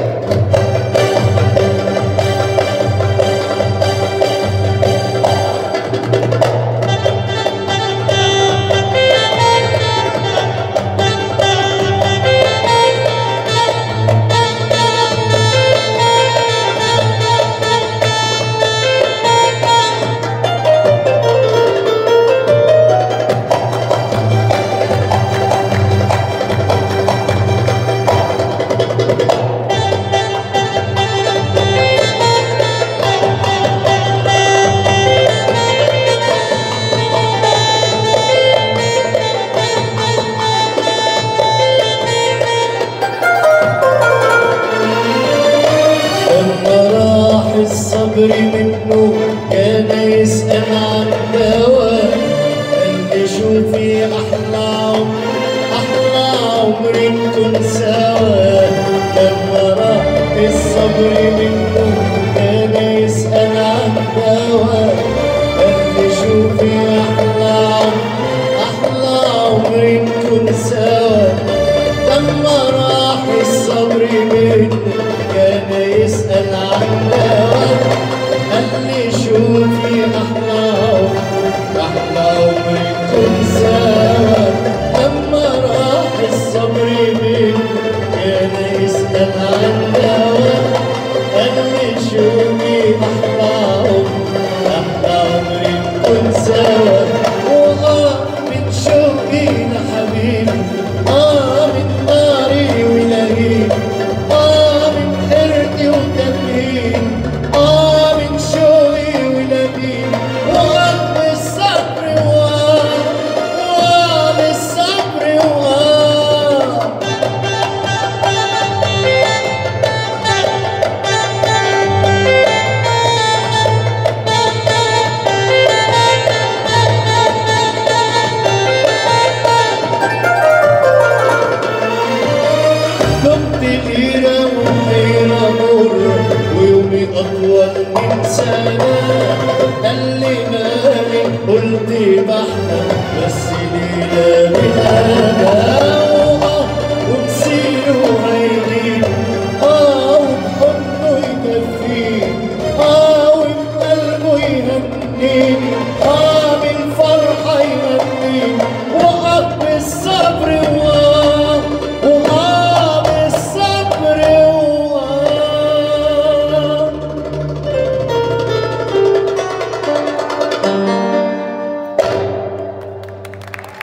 الصبر منه كان يسأل عن دواء قال شوفي أحلى عمر أحلى عمر نكون سوا لما راح الصبر منه كان يسأل عن دواء قال شوفي أحلى عمر أحلى عمر نكون سوا لما راح الصبر منه كان يسأل عن دواء شوفي أحلى سنة اللي مالي قلت بحنا بس ليلة من أنا وبصير وهيجي آه وبحبه يكفيني. آه وبقلبه يهنيني. آه من